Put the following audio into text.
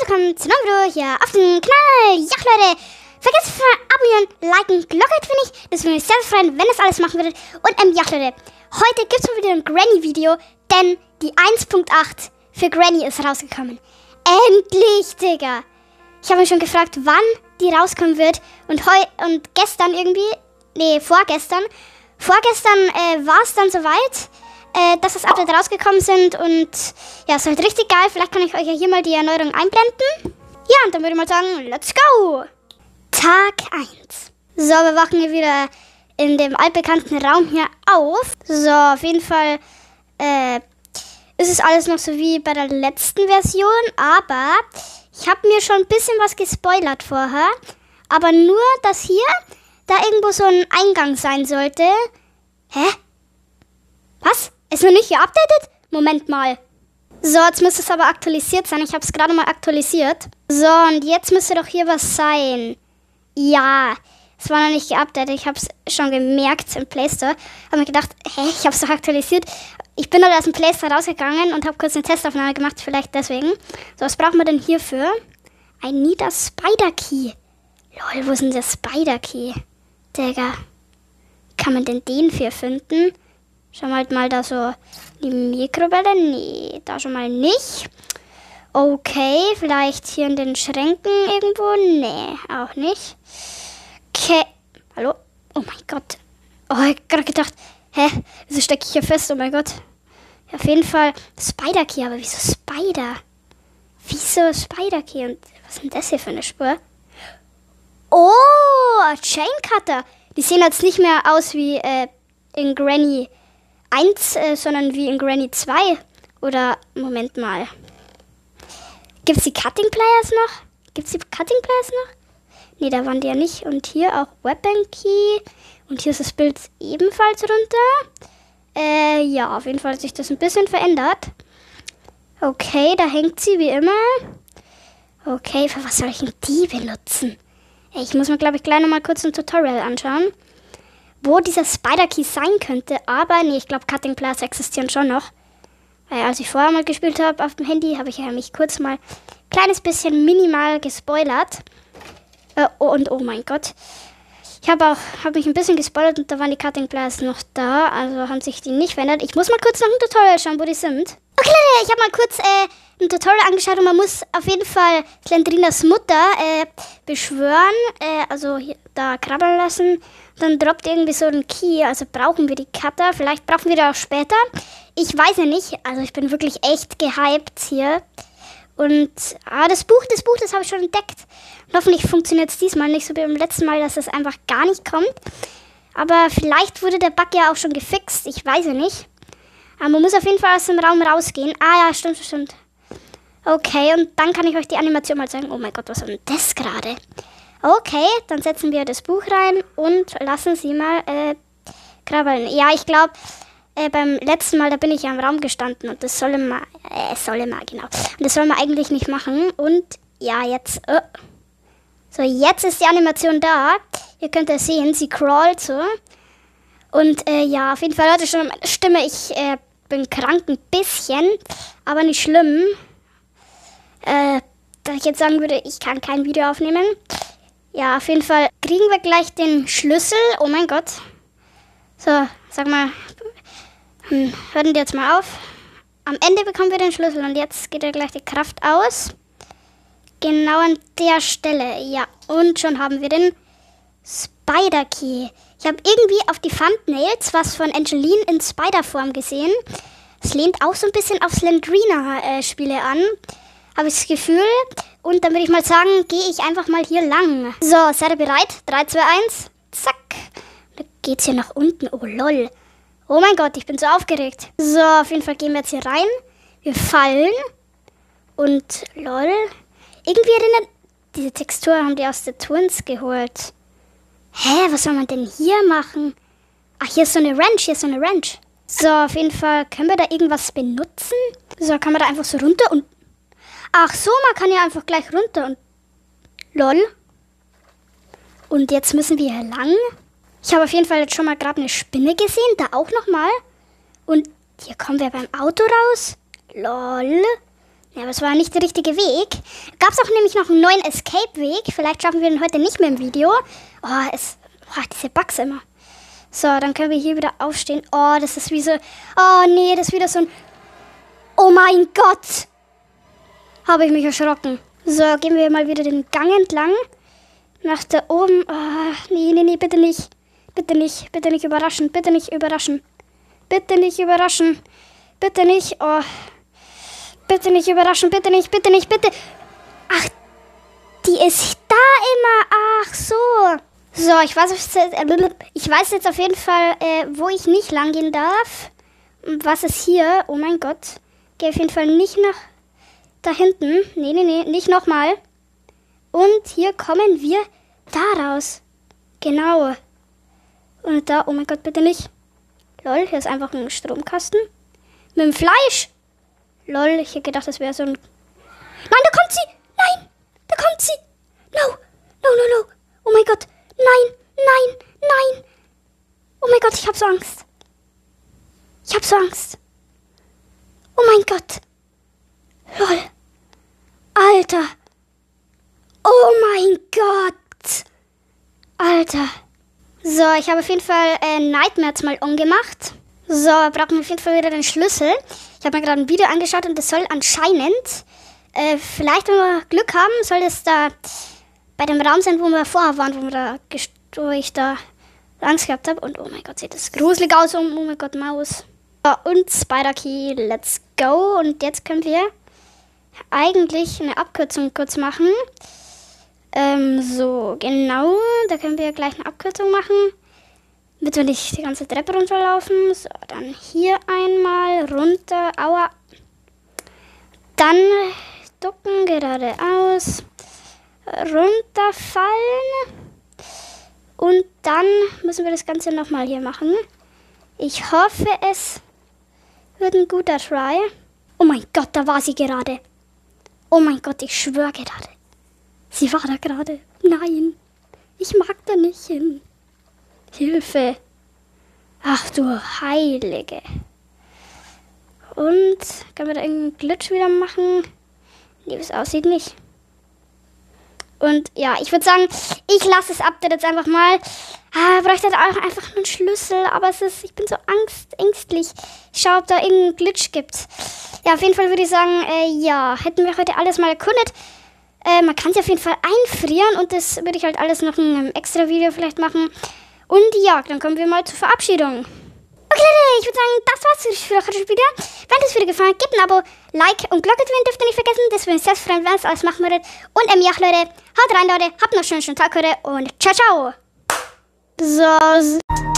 Willkommen zu einem Video hier auf dem Kanal. Ja, Leute, vergesst nicht abonnieren, liken, Glocke finde ich. Das würde mich sehr freuen, wenn ihr alles machen würdet. Und ähm, ja, Leute, heute gibt es mal wieder ein Granny-Video, denn die 1.8 für Granny ist rausgekommen. Endlich, Digga. Ich habe mich schon gefragt, wann die rauskommen wird. Und heu und gestern irgendwie, nee, vorgestern, vorgestern äh, war es dann soweit äh, dass das Update rausgekommen sind und ja, ist halt richtig geil. Vielleicht kann ich euch ja hier mal die Erneuerung einblenden. Ja, und dann würde ich mal sagen, let's go! Tag 1. So, wir wachen hier wieder in dem altbekannten Raum hier auf. So, auf jeden Fall äh, ist es alles noch so wie bei der letzten Version, aber ich habe mir schon ein bisschen was gespoilert vorher. Aber nur, dass hier da irgendwo so ein Eingang sein sollte. Hä? Was? Ist noch nicht geupdatet? Moment mal. So, jetzt müsste es aber aktualisiert sein. Ich habe es gerade mal aktualisiert. So, und jetzt müsste doch hier was sein. Ja, es war noch nicht geupdatet. Ich habe es schon gemerkt im Play Store. Habe mir gedacht, hä, ich habe es doch aktualisiert. Ich bin halt aus dem Play Store rausgegangen und habe kurz eine Testaufnahme gemacht, vielleicht deswegen. So, was brauchen wir denn hierfür? Need a Spider Key. Lol, wo ist denn der Spider Key? Digga. Kann man denn den für finden? Schauen wir halt mal da so die Mikrowelle. Nee, da schon mal nicht. Okay, vielleicht hier in den Schränken irgendwo. Nee, auch nicht. Okay. Hallo? Oh mein Gott. Oh, ich hab gerade gedacht, hä? Wieso stecke ich hier fest? Oh mein Gott. Auf jeden Fall Spider Key, aber wieso Spider? Wieso Spider Key? Und was ist denn das hier für eine Spur? Oh, Chain Cutter. Die sehen jetzt nicht mehr aus wie äh, in Granny 1, äh, sondern wie in Granny 2. Oder, Moment mal. Gibt es die Cutting Pliers noch? Gibt es die Cutting Pliers noch? Nee, da waren die ja nicht. Und hier auch Weapon Key. Und hier ist das Bild ebenfalls runter. Äh, ja, auf jeden Fall hat sich das ein bisschen verändert. Okay, da hängt sie wie immer. Okay, für was soll ich denn die benutzen? Ich muss mir, glaube ich, gleich nochmal kurz ein Tutorial anschauen wo dieser Spider-Key sein könnte. Aber nee, ich glaube, Cutting Plus existieren schon noch. Weil als ich vorher mal gespielt habe auf dem Handy, habe ich ja mich kurz mal ein kleines bisschen minimal gespoilert. Äh, und oh mein Gott. Ich habe auch hab mich ein bisschen gespoilert und da waren die Cutting Plus noch da. Also haben sich die nicht verändert. Ich muss mal kurz noch ein Tutorial schauen, wo die sind. Okay, Leute, ich habe mal kurz äh, ein Tutorial angeschaut und man muss auf jeden Fall Slendrinas Mutter äh, beschwören. Äh, also hier, da krabbeln lassen dann droppt irgendwie so ein Key. Also brauchen wir die Cutter. Vielleicht brauchen wir die auch später. Ich weiß ja nicht. Also ich bin wirklich echt gehypt hier. Und ah, das Buch, das Buch, das habe ich schon entdeckt. Und hoffentlich funktioniert es diesmal nicht so wie beim letzten Mal, dass es einfach gar nicht kommt. Aber vielleicht wurde der Bug ja auch schon gefixt. Ich weiß ja nicht. Aber man muss auf jeden Fall aus dem Raum rausgehen. Ah ja, stimmt, stimmt. Okay, und dann kann ich euch die Animation mal zeigen. Oh mein Gott, was war denn das gerade? Okay, dann setzen wir das Buch rein und lassen sie mal äh, krabbeln. Ja, ich glaube, äh, beim letzten Mal, da bin ich ja im Raum gestanden und das soll man, äh, soll man, genau. Und das soll man eigentlich nicht machen. Und ja, jetzt, oh. so, jetzt ist die Animation da. Ihr könnt es sehen, sie crawlt so. Und äh, ja, auf jeden Fall ihr schon meine Stimme. Ich äh, bin krank ein bisschen, aber nicht schlimm. Äh, dass ich jetzt sagen würde, ich kann kein Video aufnehmen. Ja, auf jeden Fall kriegen wir gleich den Schlüssel. Oh mein Gott. So, sag mal, hm, hören wir jetzt mal auf. Am Ende bekommen wir den Schlüssel und jetzt geht ja gleich die Kraft aus. Genau an der Stelle. Ja, und schon haben wir den Spider Key. Ich habe irgendwie auf die Thumbnails was von Angeline in Spider-Form gesehen. Es lehnt auch so ein bisschen auf Slendrina-Spiele äh, an. Habe ich das Gefühl. Und dann würde ich mal sagen, gehe ich einfach mal hier lang. So, seid ihr bereit? 3, 2, 1. Zack. Da geht's hier nach unten. Oh, lol. Oh mein Gott, ich bin so aufgeregt. So, auf jeden Fall gehen wir jetzt hier rein. Wir fallen. Und lol. Irgendwie erinnert... Diese Textur haben die aus der Twins geholt. Hä, was soll man denn hier machen? Ach, hier ist so eine Ranch, hier ist so eine Ranch. So, auf jeden Fall, können wir da irgendwas benutzen? So, kann man da einfach so runter und Ach so, man kann ja einfach gleich runter und. Lol. Und jetzt müssen wir hier lang. Ich habe auf jeden Fall jetzt schon mal gerade eine Spinne gesehen, da auch nochmal. Und hier kommen wir beim Auto raus. Lol. Ja, aber es war nicht der richtige Weg. Gab es auch nämlich noch einen neuen Escape-Weg. Vielleicht schaffen wir den heute nicht mehr im Video. Oh, es. Oh, diese Bugs immer. So, dann können wir hier wieder aufstehen. Oh, das ist wie so. Oh, nee, das ist wieder so ein. Oh mein Gott! Habe ich mich erschrocken. So, gehen wir mal wieder den Gang entlang. Nach da oben. Oh, nee, nee, nee, bitte nicht. Bitte nicht. Bitte nicht überraschen. Bitte nicht überraschen. Bitte nicht überraschen. Bitte nicht. Oh. Bitte nicht überraschen. Bitte nicht. Bitte nicht. Bitte. Ach, die ist da immer. Ach so. So, ich weiß, ich weiß jetzt auf jeden Fall, äh, wo ich nicht lang gehen darf. Was ist hier? Oh mein Gott. Gehe auf jeden Fall nicht nach da hinten. Nee, nee, nee, nicht nochmal. Und hier kommen wir da raus. Genau. Und da, oh mein Gott, bitte nicht. Lol, hier ist einfach ein Stromkasten. Mit dem Fleisch. Lol, ich hätte gedacht, das wäre so ein... Nein, da kommt sie! Nein, da kommt sie! No, no, no, no. Oh mein Gott. Nein, nein, nein. Oh mein Gott, ich hab so Angst. Ich hab so Angst. Oh mein Gott. Lol. Alter. Oh mein Gott. Alter. So, ich habe auf jeden Fall äh, Nightmares mal umgemacht. So, brauchen wir auf jeden Fall wieder den Schlüssel. Ich habe mir gerade ein Video angeschaut und das soll anscheinend, äh, vielleicht wenn wir Glück haben, soll das da bei dem Raum sein, wo wir vorher waren, wo, wir da, wo ich da Angst gehabt habe. Und oh mein Gott, sieht das gruselig aus. Oh mein Gott, Maus. So, und Spider Key, let's go. Und jetzt können wir eigentlich eine Abkürzung kurz machen. Ähm, so, genau. Da können wir gleich eine Abkürzung machen. Damit wir nicht die ganze Treppe runterlaufen. So, dann hier einmal runter. Aua. Dann ducken geradeaus. Runterfallen. Und dann müssen wir das Ganze nochmal hier machen. Ich hoffe, es wird ein guter Try. Oh mein Gott, da war sie gerade. Oh mein Gott, ich schwöre gerade. Sie war da gerade. Nein, ich mag da nicht hin. Hilfe. Ach du Heilige. Und können wir da irgendeinen Glitch wieder machen? Nee, wie es aussieht, nicht. Und ja, ich würde sagen, ich lasse das Update jetzt einfach mal. Ah, bräuchte auch einfach nur einen Schlüssel, aber es ist, ich bin so angst, ängstlich. Ich schaue, ob da irgendeinen Glitch gibt. Ja, auf jeden Fall würde ich sagen, äh, ja, hätten wir heute alles mal erkundet. Äh, man kann es auf jeden Fall einfrieren und das würde ich halt alles noch in einem extra Video vielleicht machen. Und ja, dann kommen wir mal zur Verabschiedung. Okay, Leute, ich würde sagen, das war's für heute wieder. Wenn das Video gefallen hat, gebt ein Abo, Like und Glocke drin dürft ihr nicht vergessen. Das würde mich sehr freuen, wenn es alles machen würdet. Und ähm, ja, Leute, haut rein, Leute. Habt noch einen schönen Tag heute und ciao, ciao. So.